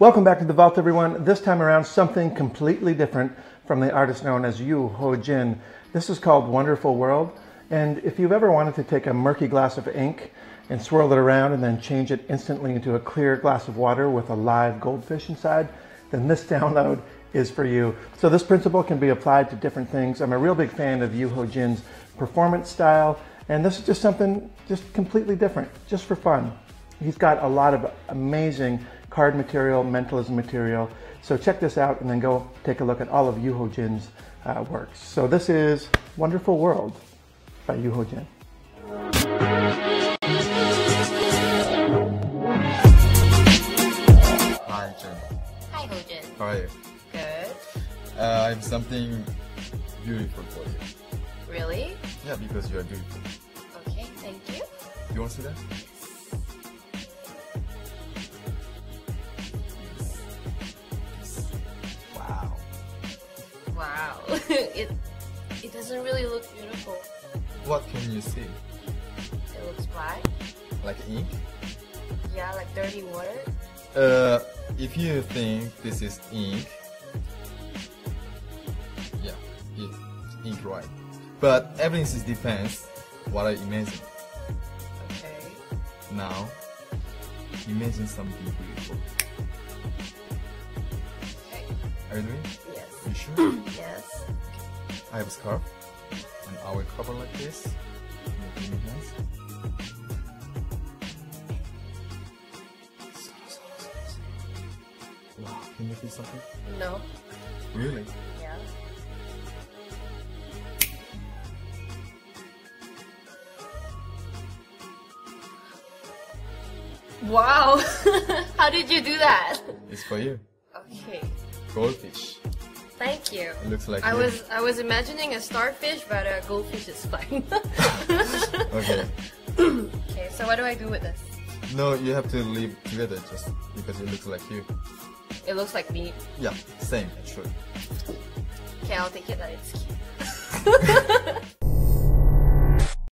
Welcome back to the vault, everyone. This time around, something completely different from the artist known as Yu Ho Jin. This is called Wonderful World. And if you've ever wanted to take a murky glass of ink and swirl it around and then change it instantly into a clear glass of water with a live goldfish inside, then this download is for you. So this principle can be applied to different things. I'm a real big fan of Yu Ho Jin's performance style, and this is just something just completely different, just for fun. He's got a lot of amazing card material, mentalism material. So check this out and then go take a look at all of Yu Ho Jin's uh, works. So this is Wonderful World by Yu Ho Jin. Hi, Jen. Hi, Hojin. How are you? Good. Uh, I have something beautiful for you. Really? Yeah, because you are beautiful. Okay, thank you. You want to see that? it it doesn't really look beautiful. What can you see? It looks black. Like ink? Yeah, like dirty water. Uh, if you think this is ink, yeah, it's ink right. But everything is depends what I imagine. Okay. Now, imagine something beautiful. Okay. Are you doing? Yes. You sure? Yes. I have a scarf, and I will cover like this. Making it nice. Wow, can you feel something? No. Really? Yeah. Wow. How did you do that? It's for you. Okay. Goldfish. Thank you. It looks like I you. was I was imagining a starfish, but a goldfish is fine. Okay. okay, so what do I do with this? No, you have to live together just because it looks like you. It looks like me. Yeah, same, actually. Okay, I'll take it that it's cute.